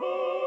Oh!